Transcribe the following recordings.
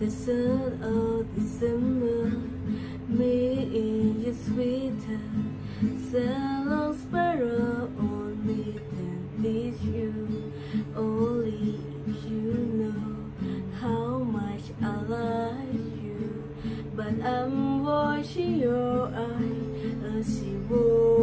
The sun of December May is sweeter. Salon sparrow only than this you. Only if you know how much I like you. But I'm watching your eyes as you walk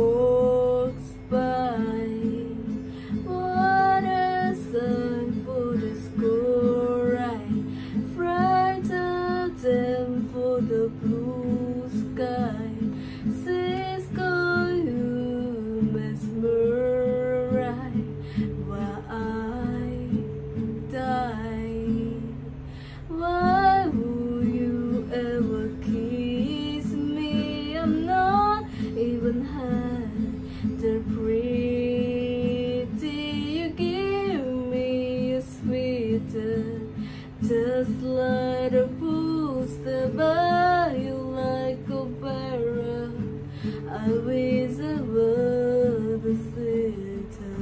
pretty. You give me a sweeter. Just like a pulse that by you like a barrel. I wish I were the sitter.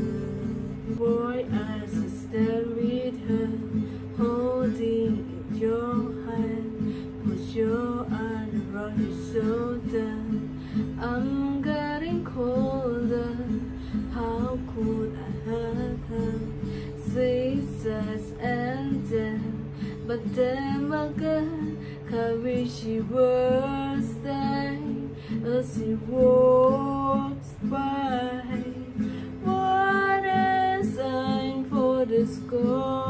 Boy, I stand But then my girl I wish he was there As he walks by. What a sign for the sky